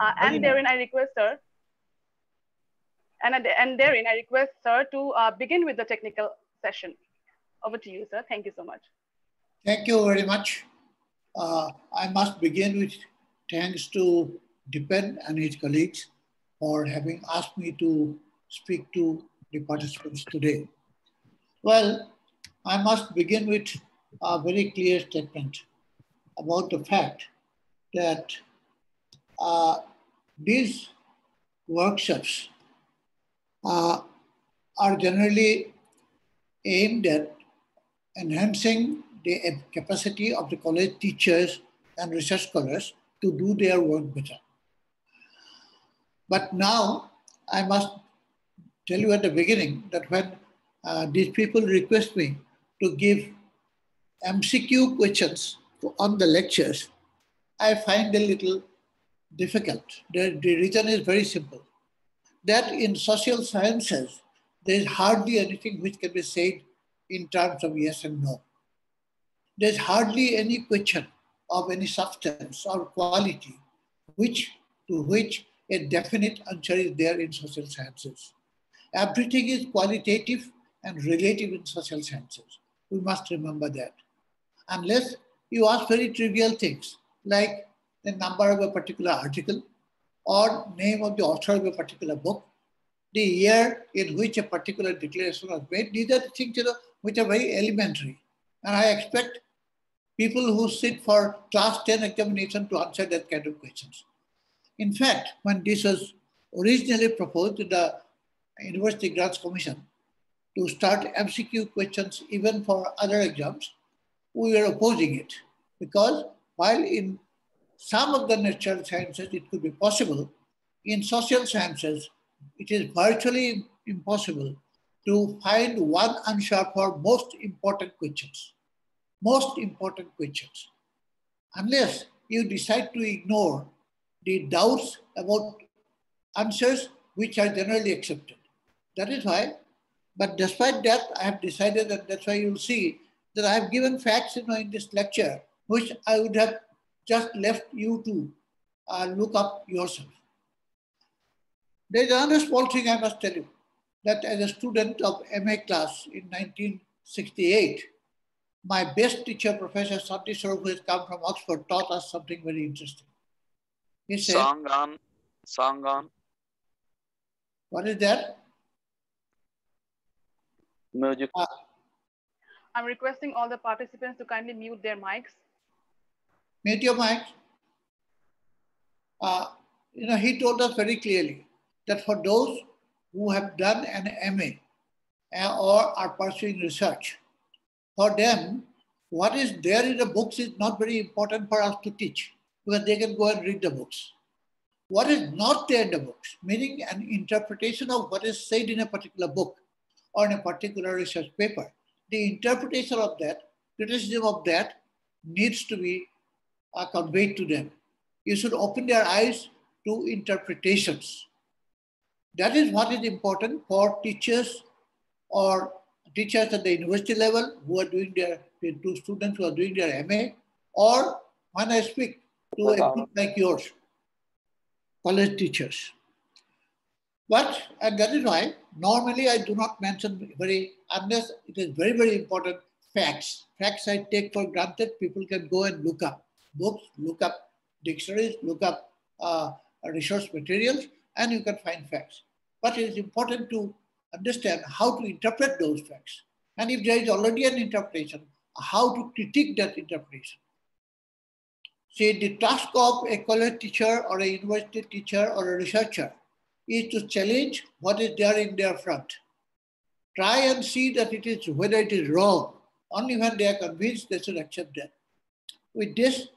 Uh, and therein, I request sir, and, and therein, I request sir to uh, begin with the technical session. Over to you, sir. Thank you so much. Thank you very much. Uh, I must begin with thanks to Dipen and his colleagues for having asked me to speak to the participants today. Well, I must begin with a very clear statement about the fact that uh, these workshops uh, are generally aimed at enhancing the capacity of the college teachers and research scholars to do their work better. But now I must tell you at the beginning that when uh, these people request me to give MCQ questions on the lectures, I find a little difficult. The, the reason is very simple. That in social sciences, there is hardly anything which can be said in terms of yes and no. There's hardly any question of any substance or quality which to which a definite answer is there in social sciences. Everything is qualitative and relative in social sciences. We must remember that. Unless you ask very trivial things like the number of a particular article or name of the author of a particular book, the year in which a particular declaration was made. These are things you know, which are very elementary. And I expect people who sit for class 10 examination to answer that kind of questions. In fact, when this was originally proposed to the University Grants Commission to start MCQ questions even for other exams, we were opposing it because while in some of the natural sciences it could be possible, in social sciences it is virtually impossible to find one answer for most important questions. Most important questions. Unless you decide to ignore the doubts about answers which are generally accepted. That is why, but despite that, I have decided that that's why you'll see that I have given facts you know, in this lecture, which I would have just left you to uh, look up yourself. There's another small thing I must tell you, that as a student of MA class in 1968, my best teacher, Professor Santi Swarup, who has come from Oxford, taught us something very interesting. He said, Song on, song on. What is that? Music. Uh, I'm requesting all the participants to kindly mute their mics. Your mics. Uh, you know, he told us very clearly that for those who have done an MA uh, or are pursuing research, for them, what is there in the books is not very important for us to teach because they can go and read the books. What is not there in the books, meaning an interpretation of what is said in a particular book or in a particular research paper, the interpretation of that, criticism of that needs to be uh, conveyed to them. You should open their eyes to interpretations. That is what is important for teachers or teachers at the university level who are doing their, to students who are doing their MA, or when I speak to a group like yours, college teachers. But, and that is why normally I do not mention very, unless it is very, very important, facts. Facts I take for granted, people can go and look up books, look up dictionaries, look up uh, resource materials, and you can find facts. But it is important to understand how to interpret those facts. And if there is already an interpretation, how to critique that interpretation. See, the task of a college teacher or a university teacher or a researcher is to challenge what is there in their front. Try and see that it is whether it is wrong. Only when they are convinced, they should accept that. With this,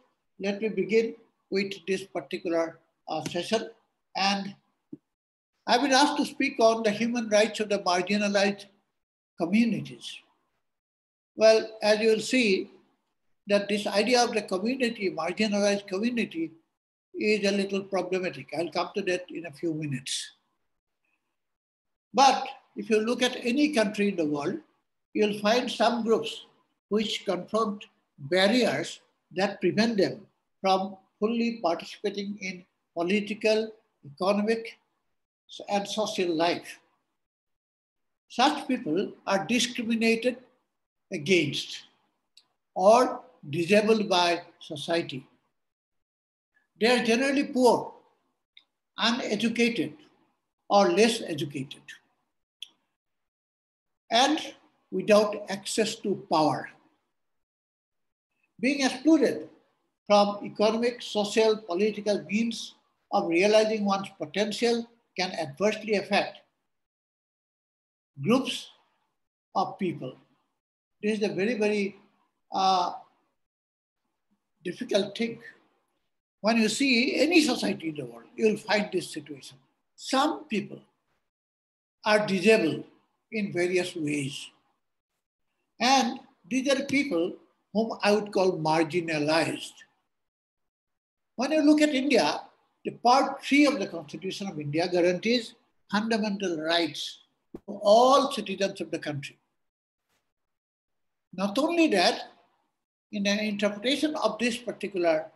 let me begin with this particular uh, session. And I've been asked to speak on the human rights of the marginalized communities. Well, as you will see, that this idea of the community, marginalized community, is a little problematic. I'll come to that in a few minutes. But if you look at any country in the world, you'll find some groups which confront barriers that prevent them from fully participating in political, economic, and social life. Such people are discriminated against or disabled by society. They are generally poor, uneducated, or less educated, and without access to power. Being excluded from economic, social, political means of realizing one's potential can adversely affect groups of people. This is a very, very uh, difficult thing. When you see any society in the world, you'll find this situation. Some people are disabled in various ways. And these are people whom I would call marginalized. When you look at India, the part three of the Constitution of India guarantees fundamental rights to all citizens of the country. Not only that, in an interpretation of this particular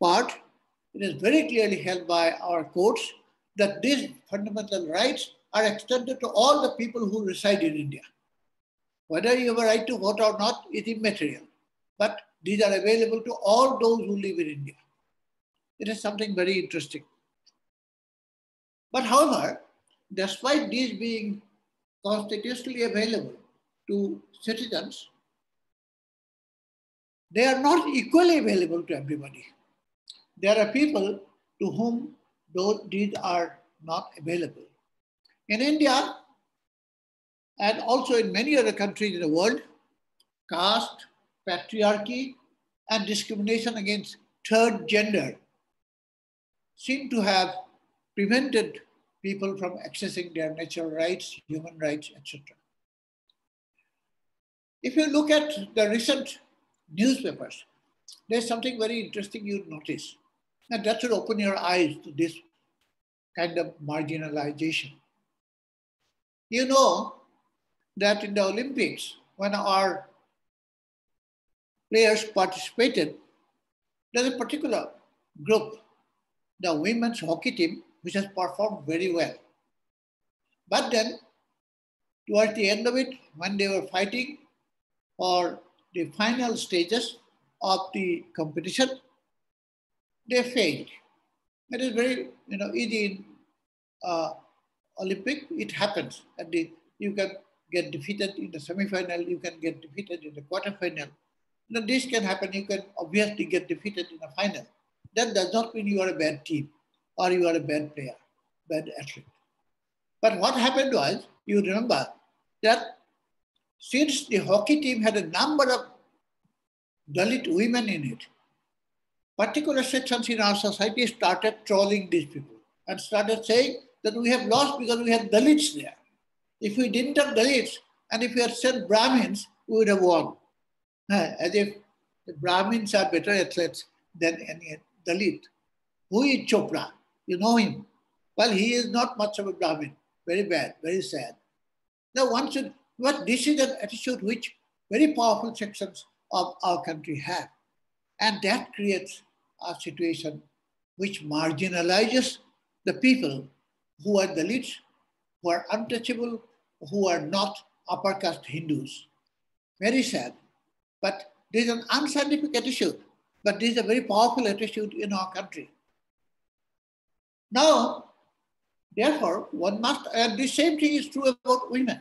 part, it is very clearly held by our courts that these fundamental rights are extended to all the people who reside in India. Whether you have a right to vote or not is immaterial, but these are available to all those who live in India. It is something very interesting. But however, despite these being constitutionally available to citizens, they are not equally available to everybody. There are people to whom those, these are not available. In India, and also in many other countries in the world, caste, patriarchy, and discrimination against third gender seem to have prevented people from accessing their natural rights, human rights, etc. If you look at the recent newspapers, there's something very interesting you notice. And that should open your eyes to this kind of marginalization. You know that in the Olympics, when our players participated, there's a particular group the women's hockey team, which has performed very well. But then, towards the end of it, when they were fighting for the final stages of the competition, they failed. It is very, you know, easy in uh, Olympic, it happens. At the, you can get defeated in the semi-final, you can get defeated in the quarterfinal. This can happen, you can obviously get defeated in the final that does not mean you are a bad team or you are a bad player, bad athlete. But what happened was, you remember that since the hockey team had a number of Dalit women in it, particular sections in our society started trolling these people and started saying that we have lost because we had Dalits there. If we didn't have Dalits and if we had sent Brahmins, we would have won. As if the Brahmins are better athletes than any Dalit. Who is Chopra? You know him. Well, he is not much of a Brahmin. Very bad, very sad. Now, one should, but this is an attitude which very powerful sections of our country have. And that creates a situation which marginalizes the people who are Dalits, who are untouchable, who are not upper caste Hindus. Very sad. But there's an unscientific attitude but this is a very powerful attitude in our country. Now, therefore, one must, and the same thing is true about women.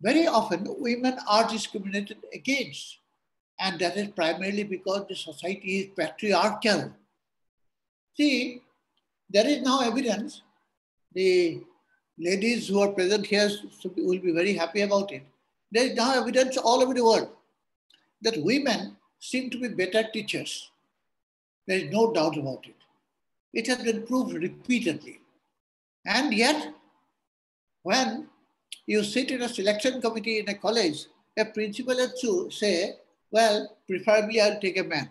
Very often, women are discriminated against, and that is primarily because the society is patriarchal. See, there is now evidence, the ladies who are present here will be very happy about it. There is now evidence all over the world that women seem to be better teachers. There is no doubt about it. It has been proved repeatedly. And yet, when you sit in a selection committee in a college, a principal has to say, well, preferably I'll take a man.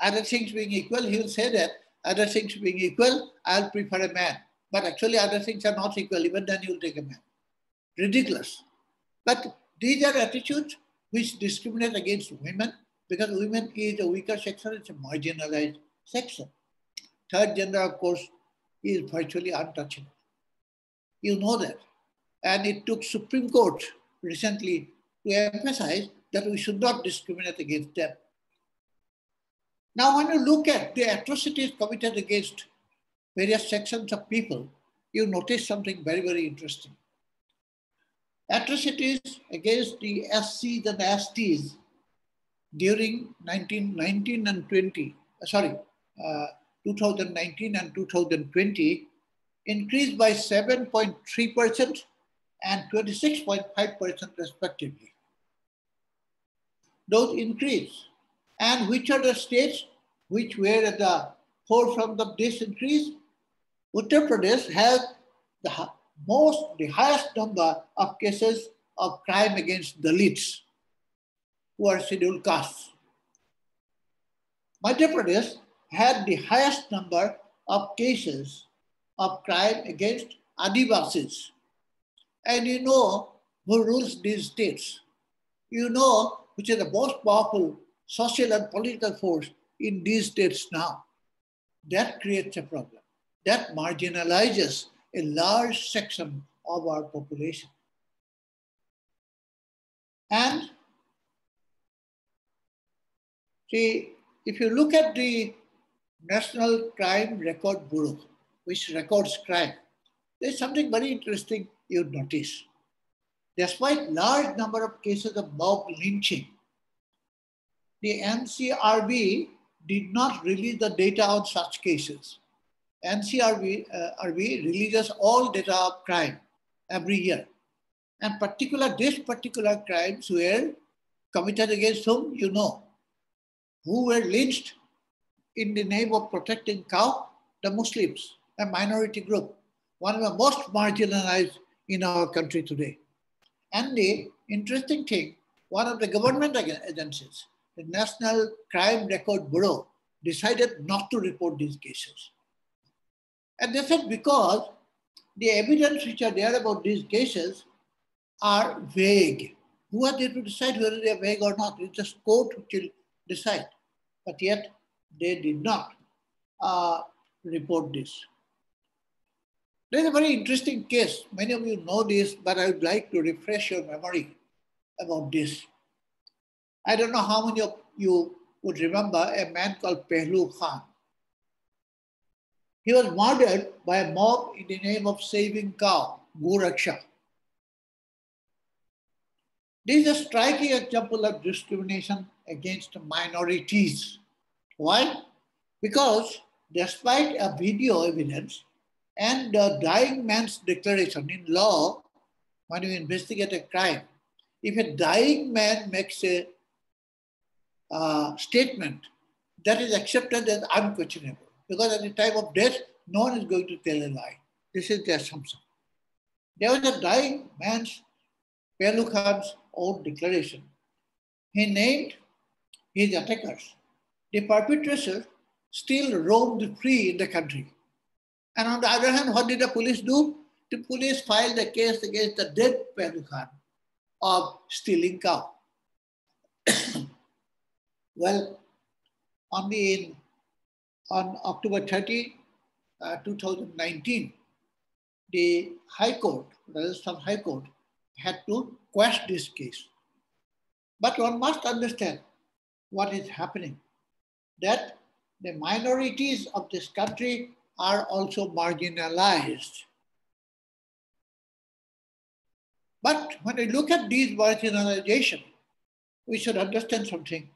Other things being equal, he will say that, other things being equal, I'll prefer a man. But actually other things are not equal, even then you'll take a man. Ridiculous. But these are attitudes which discriminate against women because women is a weaker section, it's a marginalized section. third gender, of course, is virtually untouchable. You know that. And it took Supreme Court recently to emphasize that we should not discriminate against them. Now, when you look at the atrocities committed against various sections of people, you notice something very, very interesting. Atrocities against the SCs and STs during 1919 and 20, uh, sorry, uh, 2019 and 2020 increased by 7.3% and 26.5% respectively. Those increase. And which are the states which were at the forefront of this increase? Uttar Pradesh has the most, the highest number of cases of crime against Dalits, who are scheduled castes. Madhya Pradesh had the highest number of cases of crime against Adivasis. And you know who rules these states. You know which is the most powerful social and political force in these states now. That creates a problem. That marginalizes a large section of our population. And see, if you look at the National Crime Record Bureau, which records crime, there's something very interesting you notice. Despite large number of cases of mob lynching, the NCRB did not release the data on such cases. NCRB uh, RB releases all data of crime every year. And particular, this particular crimes were committed against whom you know, who were lynched in the name of protecting cow, the Muslims, a minority group, one of the most marginalized in our country today. And the interesting thing, one of the government agencies, the National Crime Record Bureau, decided not to report these cases. And they said because the evidence which are there about these cases are vague. Who are they to decide whether they are vague or not? It's just court which will decide. But yet they did not uh, report this. There's a very interesting case. Many of you know this, but I would like to refresh your memory about this. I don't know how many of you would remember a man called Pehlu Khan. He was murdered by a mob in the name of saving cow, Goraksha. This is a striking example of discrimination against minorities. Why? Because despite a video evidence and the dying man's declaration in law, when you investigate a crime, if a dying man makes a uh, statement, that is accepted as unquestionable. Because at the time of death, no one is going to tell a lie. This is the assumption. There was a dying man's, Pehlu Khan's own declaration. He named his attackers. The perpetrators still roamed free in the country. And on the other hand, what did the police do? The police filed a case against the dead Pehlu Khan of stealing cow. well, only in on October 30, uh, 2019, the High Court, the Rajasthan High Court, had to quash this case. But one must understand what is happening, that the minorities of this country are also marginalized. But when we look at these marginalization, we should understand something.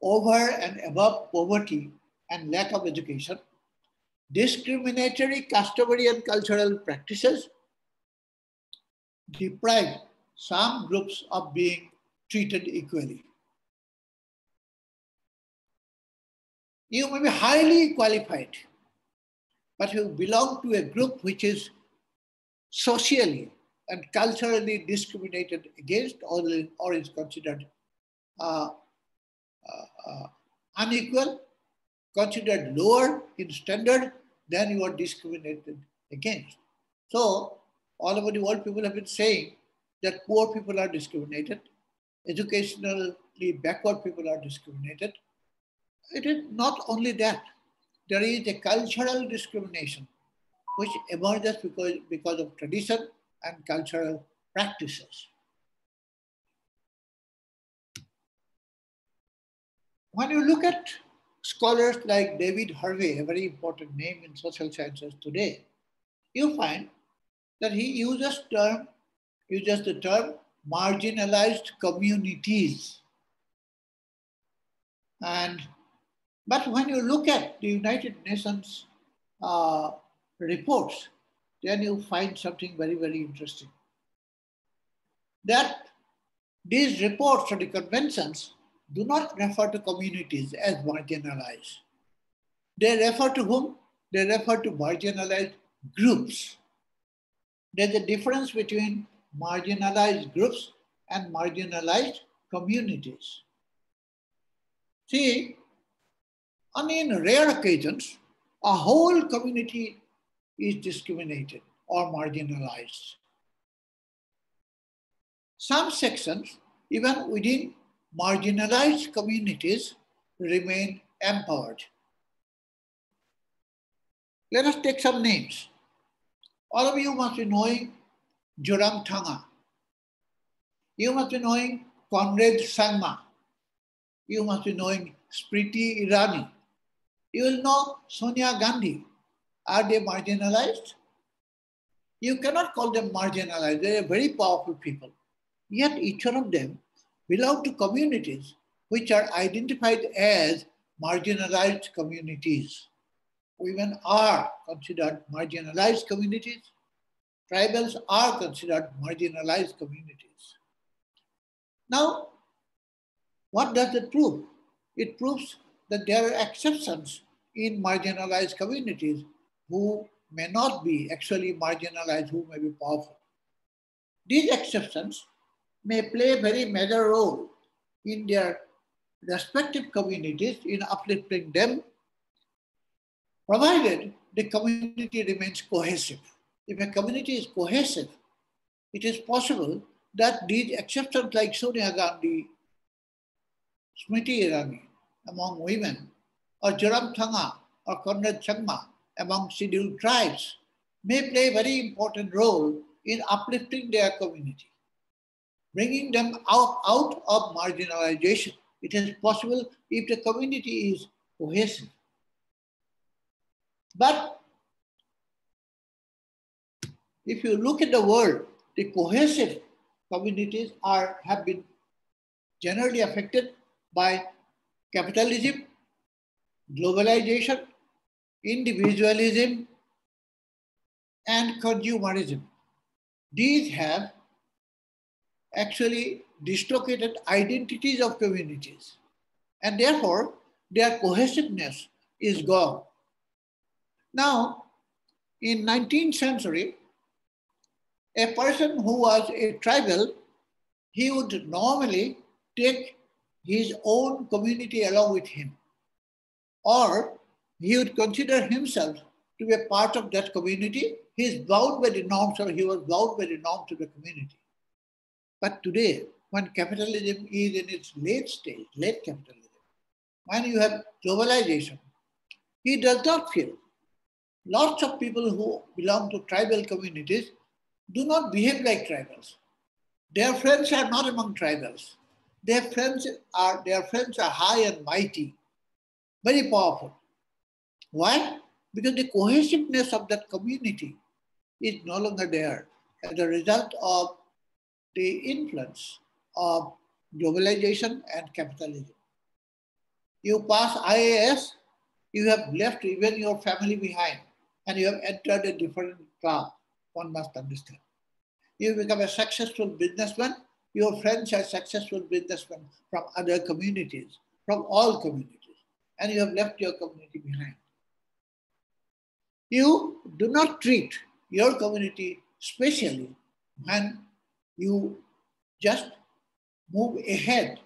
Over and above poverty, and lack of education, discriminatory customary and cultural practices deprive some groups of being treated equally. You may be highly qualified, but you belong to a group which is socially and culturally discriminated against or, or is considered uh, uh, uh, unequal considered lower in standard, then you are discriminated against. So all over the world, people have been saying that poor people are discriminated, educationally backward people are discriminated. It is not only that. there is a cultural discrimination which emerges because, because of tradition and cultural practices. When you look at scholars like David Harvey, a very important name in social sciences today, you find that he uses term uses the term marginalized communities. And but when you look at the United Nations uh, reports, then you find something very, very interesting. That these reports or the conventions do not refer to communities as marginalized. They refer to whom? They refer to marginalized groups. There's a difference between marginalized groups and marginalized communities. See, only in rare occasions, a whole community is discriminated or marginalized. Some sections, even within marginalized communities, remain empowered. Let us take some names. All of you must be knowing Zoramthanga. You must be knowing Conrad Sangma. You must be knowing Smriti Irani. You will know Sonia Gandhi. Are they marginalized? You cannot call them marginalized. They are very powerful people. Yet each one of them belong to communities which are identified as marginalized communities. Women are considered marginalized communities tribals are considered marginalized communities. Now, what does it prove? It proves that there are exceptions in marginalized communities who may not be actually marginalized, who may be powerful. These exceptions may play a very major role in their respective communities in uplifting them, provided the community remains cohesive. If a community is cohesive, it is possible that these exceptions like Sonia Gandhi, Smriti Irani among women, or Zoramthanga or Conrad Sangma among scheduled tribes may play a very important role in uplifting their community, bringing them out, out of marginalization. It is possible if the community is cohesive. But if you look at the world, the cohesive communities are, have been generally affected by capitalism, globalization, individualism, and consumerism. These have actually dislocated identities of communities and therefore their cohesiveness is gone. Now, in 19th century, a person who was a tribal, he would normally take his own community along with him. Or he would consider himself to be a part of that community. He is bound by the norms or he was bound by the norms of the community. But today, when capitalism is in its late stage, late capitalism, when you have globalization, he does not feel. Lots of people who belong to tribal communities do not behave like tribals. Their friends are not among tribals. Their friends are, their friends are high and mighty, very powerful. Why? Because the cohesiveness of that community is no longer there as a result of the influence of globalization and capitalism. You pass IAS, you have left even your family behind and you have entered a different club one must understand. You become a successful businessman, your friends are successful businessmen from other communities, from all communities, and you have left your community behind. You do not treat your community specially when you just move ahead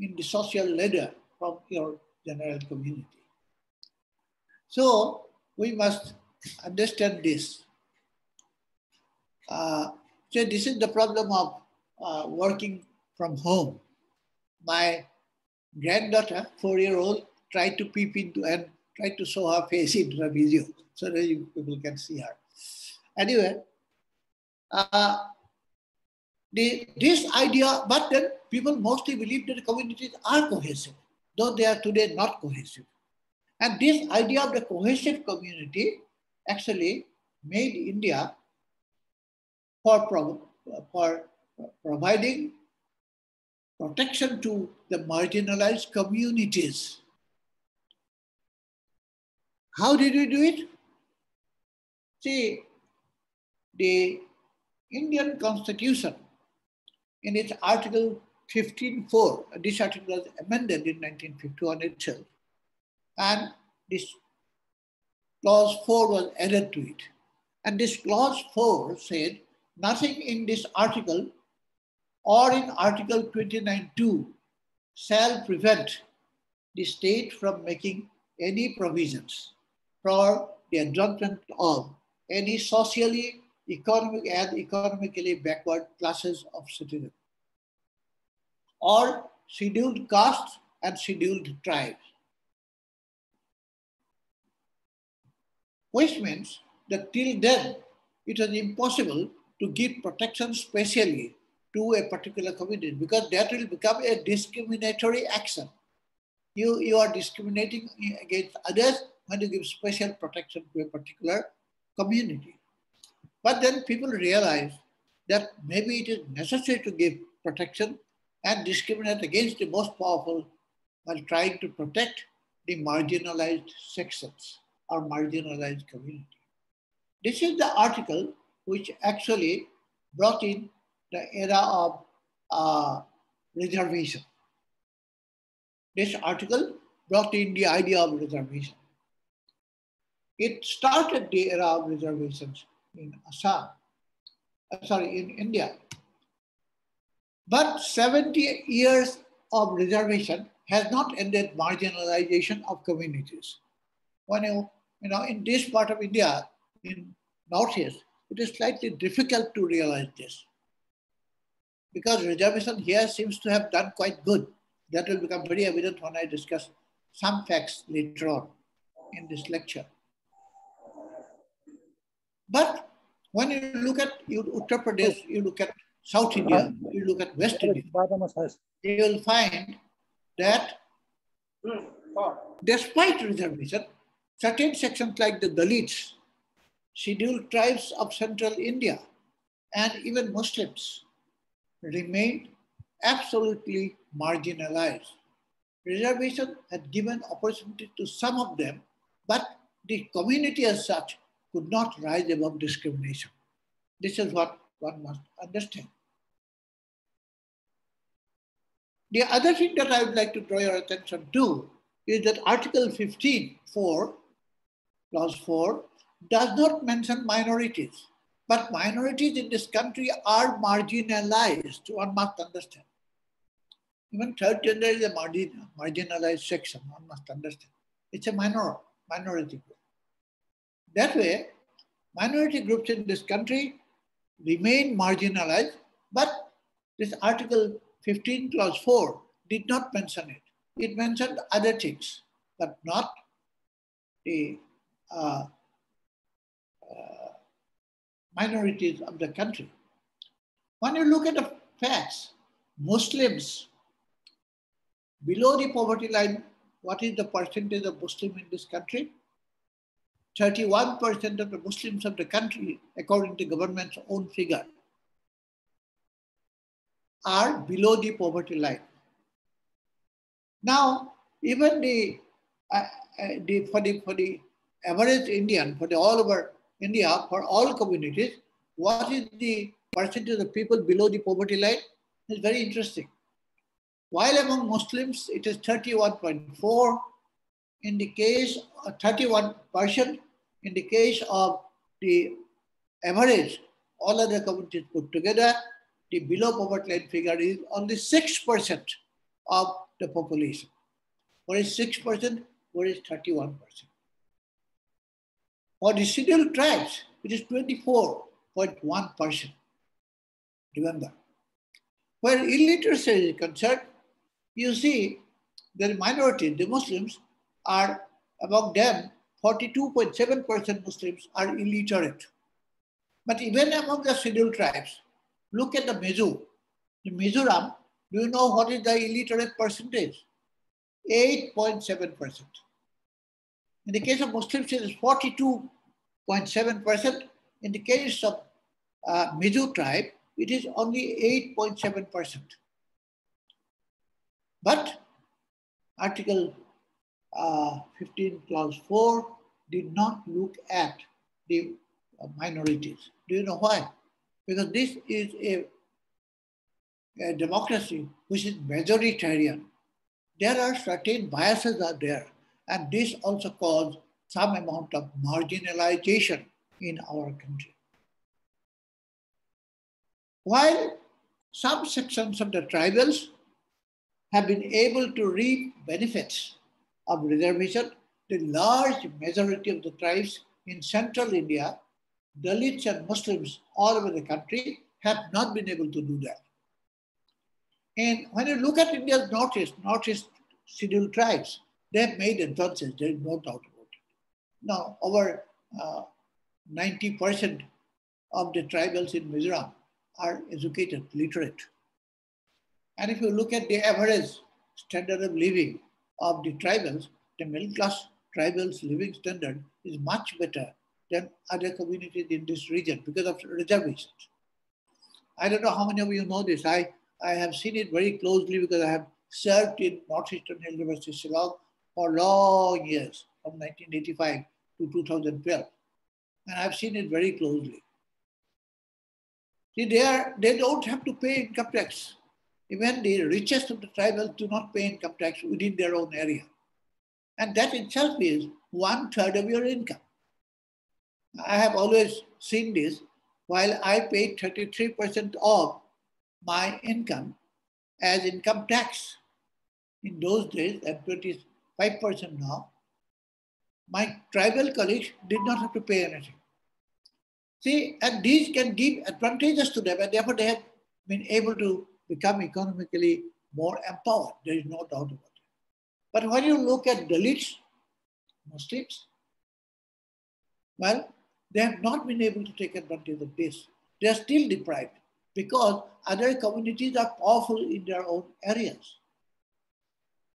in the social ladder from your general community. So we must understand this. Uh, so this is the problem of uh, working from home. My granddaughter, four-year-old, tried to peep into and tried to show her face in the video so that you people can see her. Anyway, uh, the, this idea, but then people mostly believe that the communities are cohesive, though they are today not cohesive. And this idea of the cohesive community actually made India for, for providing protection to the marginalized communities. How did we do it? See, the Indian Constitution in its Article 15.4, this article was amended in 1951 itself, and this clause 4 was added to it. And this clause 4 said, nothing in this article or in Article 29.2 shall prevent the state from making any provisions for the advancement of any socially, economic, and economically backward classes of citizens or scheduled castes and scheduled tribes. Which means that till then, it was impossible to give protection specially to a particular community because that will become a discriminatory action. You, you are discriminating against others when you give special protection to a particular community. But then people realize that maybe it is necessary to give protection and discriminate against the most powerful while trying to protect the marginalized sections or marginalized community. This is the article which actually brought in the era of uh, reservation. This article brought in the idea of reservation. It started the era of reservations in Assam, uh, sorry, in India. But 70 years of reservation has not ended marginalization of communities. When you, you know, in this part of India, in Northeast, it is slightly difficult to realize this because reservation here seems to have done quite good. That will become very evident when I discuss some facts later on in this lecture. But when you look at Uttar Pradesh, you look at South India, you look at West India, you will find that despite reservation, certain sections like the Dalits, scheduled tribes of central India, and even Muslims remained absolutely marginalized. Reservation had given opportunity to some of them, but the community as such could not rise above discrimination. This is what one must understand. The other thing that I would like to draw your attention to is that Article 15, 4, Clause 4, does not mention minorities. But minorities in this country are marginalized, one must understand. Even third gender is a margin, marginalized section, one must understand. It's a minor, minority group. That way, minority groups in this country remain marginalized, but this Article 15 clause 4 did not mention it. It mentioned other things, but not the uh, uh, minorities of the country. When you look at the facts, Muslims below the poverty line, what is the percentage of Muslim in this country? 31% of the Muslims of the country, according to government's own figure, are below the poverty line. Now, even the, uh, uh, the, for, the, for the average Indian, for the all over India, for all communities, what is the percentage of people below the poverty line? It's very interesting. While among Muslims, it is 31.4. In the case, uh, 31% in the case of the average, all other communities put together, the below poverty line figure is only 6% of the population. What is 6%? What is 31%? For the scheduled tribes, it is 24.1%. Remember. Where illiteracy is concerned, you see the minority, the Muslims, are among them, 42.7% Muslims are illiterate. But even among the scheduled tribes, look at the Mizo. The Mizoram, do you know what is the illiterate percentage? 8.7%. In the case of Muslims, it is 42.7%. In the case of uh, Mizo tribe, it is only 8.7%. But Article uh, 15 clause 4 did not look at the uh, minorities. Do you know why? Because this is a, a democracy which is majoritarian. There are certain biases are there, and this also caused some amount of marginalization in our country. While some sections of the tribals have been able to reap benefits of reservation, the large majority of the tribes in central India, Dalits and Muslims all over the country have not been able to do that. And when you look at India's northeast, northeast scheduled tribes, they have made advances, there is no doubt about it. Now, over 90% uh, of the tribals in Mizoram are educated, literate. And if you look at the average standard of living of the tribals, the middle class tribals living standard is much better than other communities in this region because of reservations. I don't know how many of you know this. I, I have seen it very closely because I have served in Northeastern University, Shillong for long years, from 1985 to 2012. And I've seen it very closely. See, they, are, they don't have to pay income tax. Even the richest of the tribals do not pay income tax within their own area. And that itself is one third of your income. I have always seen this while I paid 33% of my income as income tax. In those days, at 25% now, my tribal colleagues did not have to pay anything. See, and these can give advantages to them, and therefore they have been able to become economically more empowered. There is no doubt about it. But when you look at Dalits, Muslims, well, they have not been able to take advantage of this. They are still deprived because other communities are powerful in their own areas.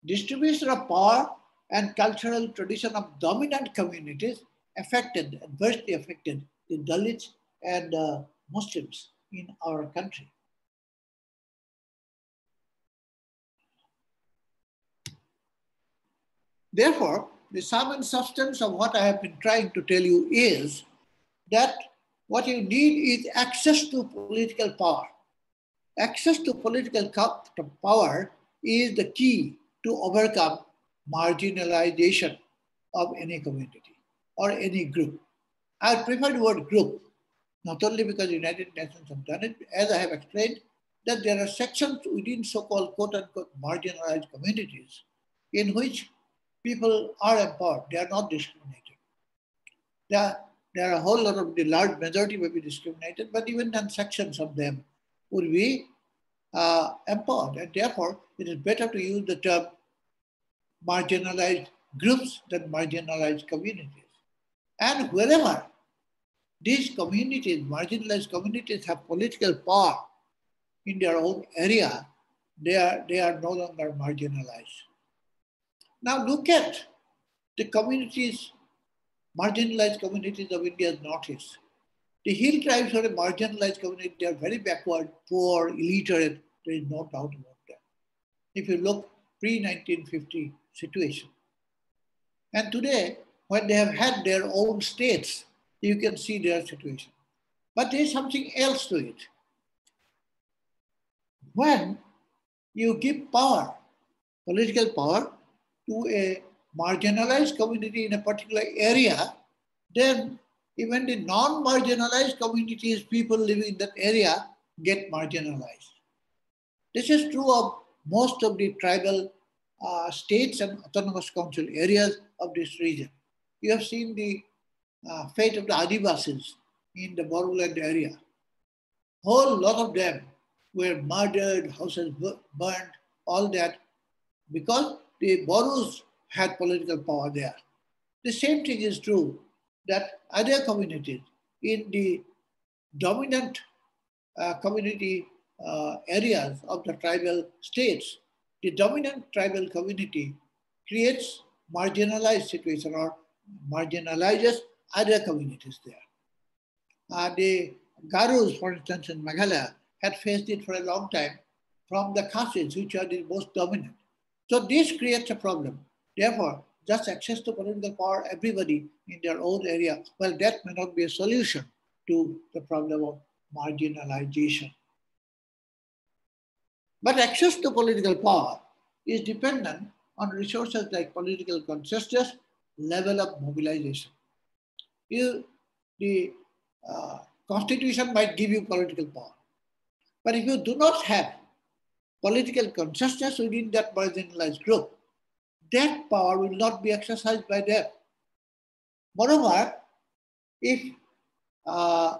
Distribution of power and cultural tradition of dominant communities affected, adversely affected the Dalits and uh, Muslims in our country. Therefore, the sum and substance of what I have been trying to tell you is that what you need is access to political power. Access to political power is the key to overcome marginalization of any community or any group. I prefer the word group, not only because United Nations have done it, as I have explained, that there are sections within so-called quote-unquote marginalized communities in which people are empowered, they are not discriminated. There are, there are a whole lot of the large majority will be discriminated, but even then sections of them would be uh, empowered. And therefore, it is better to use the term marginalized groups than marginalized communities. And wherever these communities, marginalized communities have political power in their own area, they are, they are no longer marginalized. Now look at the communities, marginalized communities of India's northeast. The hill tribes are a marginalized community. They are very backward, poor, illiterate. There is no doubt about that. If you look pre-1950 situation. And today, when they have had their own states, you can see their situation. But there is something else to it. When you give power, political power, to a marginalized community in a particular area, then even the non-marginalized communities, people living in that area, get marginalized. This is true of most of the tribal uh, states and autonomous council areas of this region. You have seen the uh, fate of the Adivasis in the Bodoland area. Whole lot of them were murdered, houses burned, all that, because the Boros had political power there. The same thing is true that other communities in the dominant uh, community uh, areas of the tribal states, the dominant tribal community creates marginalized situation or marginalizes other communities there. Uh, the Garos, for instance, in Meghalaya, had faced it for a long time from the Khasis, which are the most dominant. So this creates a problem. Therefore, just access to political power, everybody in their own area, well, that may not be a solution to the problem of marginalization. But access to political power is dependent on resources like political consciousness, level of mobilization. You, the uh, constitution might give you political power. But if you do not have political consciousness within that marginalized group, that power will not be exercised by them. Moreover, if uh,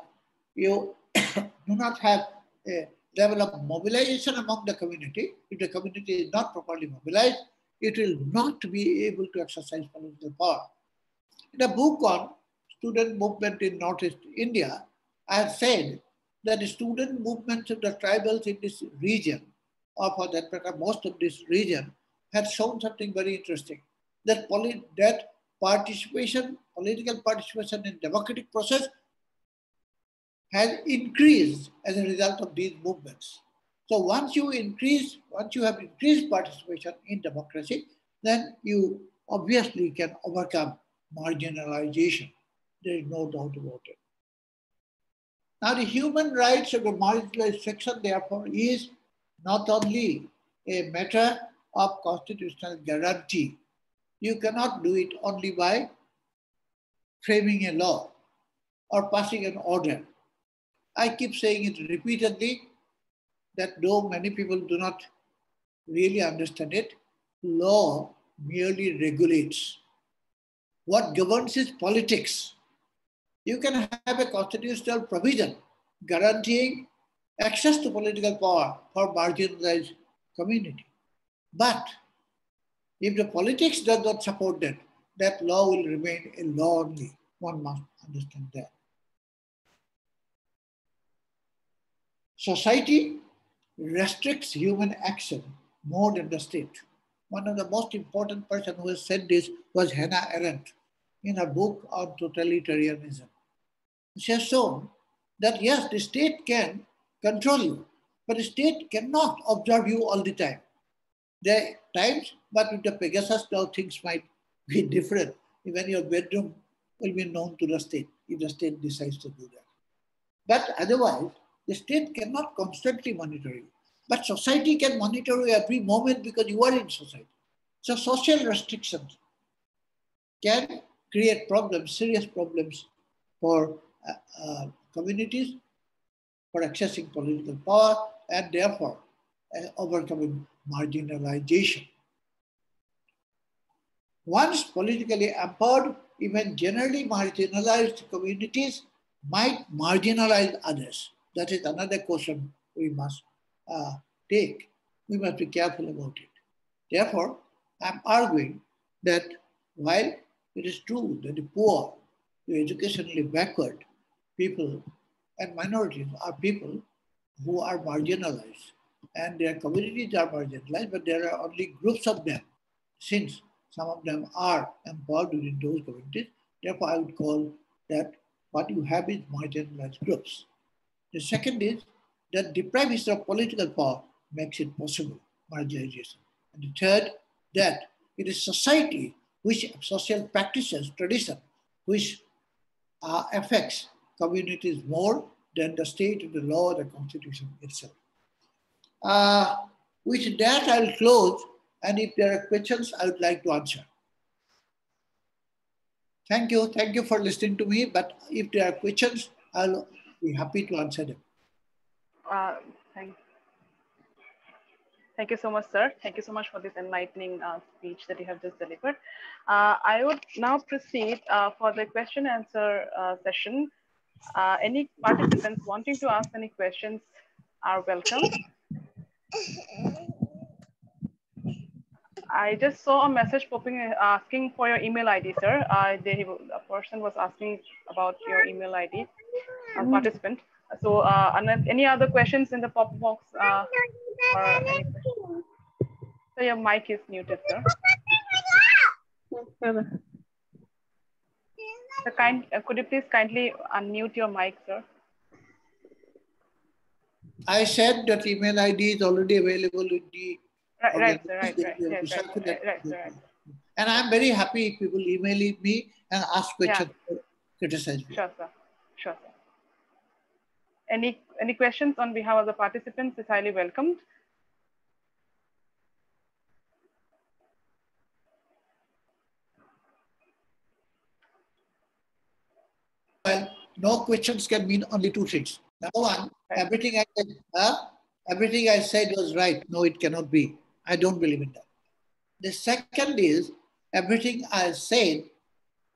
you do not have a level of mobilization among the community, if the community is not properly mobilized, it will not be able to exercise political power. In a book on student movement in Northeast India, I have said that the student movements of the tribals in this region, or for that matter, most of this region, had shown something very interesting. That, polit- that participation, political participation in democratic process has increased as a result of these movements. So once you increase, once you have increased participation in democracy, then you obviously can overcome marginalization. There is no doubt about it. Now the human rights of the marginalized section, therefore, is not only a matter of constitutional guarantee. You cannot do it only by framing a law or passing an order. I keep saying it repeatedly that though many people do not really understand it, law merely regulates. What governs is politics. You can have a constitutional provision guaranteeing access to political power for marginalized community. But if the politics does not support that, that law will remain a law only. One must understand that. Society restricts human action more than the state. One of the most important person who has said this was Hannah Arendt in her book on totalitarianism. She has shown that yes, the state can control you, but the state cannot observe you all the time. There are times, but with the Pegasus now things might be different. Even your bedroom will be known to the state if the state decides to do that. But otherwise, the state cannot constantly monitor you. But society can monitor you every moment because you are in society. So social restrictions can create problems, serious problems for uh, uh, communities for accessing political power and therefore uh, overcoming marginalization. Once politically empowered, even generally marginalized communities might marginalize others. That is another question we must uh, take. We must be careful about it. Therefore, I'm arguing that while it is true that the poor, the educationally backward people and minorities are people who are marginalized and their communities are marginalized, but there are only groups of them since some of them are empowered within those communities. Therefore, I would call that what you have is marginalized groups. The second is that deprivation of political power makes it possible, marginalization. And the third, that it is society which social practices, tradition, which uh, affects communities more than the state, the law, the constitution itself. Uh, with that, I'll close. And if there are questions, I would like to answer. Thank you. Thank you for listening to me. But if there are questions, I'll be happy to answer them. Uh, thank, thank you so much, sir. Thank you so much for this enlightening uh, speech that you have just delivered. Uh, I would now proceed uh, for the question answer uh, session. Uh, any participants wanting to ask any questions are welcome. I just saw a message popping asking for your email ID, sir. Uh, they, a person was asking about your email ID, a participant. So, uh, any other questions in the pop box? Uh, so your mic is muted, sir. So kind, uh, could you please kindly unmute your mic, sir? I said that email ID is already available in the Right, right, sir, right, right, yes, right, right, right, right. And I'm very happy if people email me and ask questions, yeah. criticize me. Sure, sir. Sure, sir. Any any questions on behalf of the participants is highly welcomed. Well, no questions can mean only two things. Number one, everything I said, everything I said was right. No, it cannot be. I don't believe in that. The second is everything I said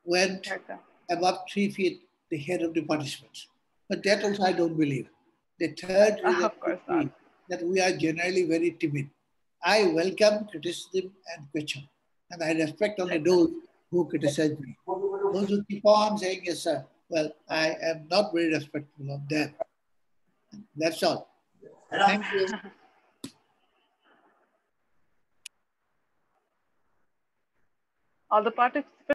went okay. above three feet the head of the participants. But that also I don't believe. The third is uh, that we are generally very timid. I welcome criticism and question, and I respect only those who criticize me. Those who keep on saying, yes, sir, well, I am not very respectful of them. That's all. Thank you. all the participants